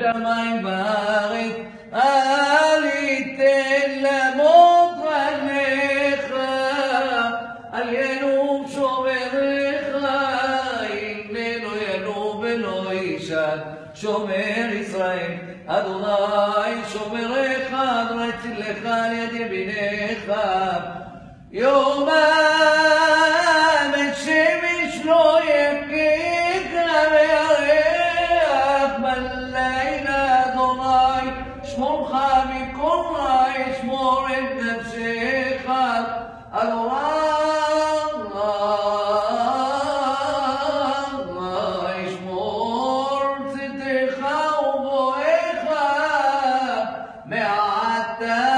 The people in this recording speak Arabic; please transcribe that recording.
שמיים וארץ, אל יתן למות רגליך, אל ינום שומריך, הנה לא ינום ולא יישן, שומר ישראל, אדוני שומריך, אדוני צילך על יד ימינך, יומם اسمها بكم رايش ردة شيخا الوراق اسم ارتدخا وبويخا معتا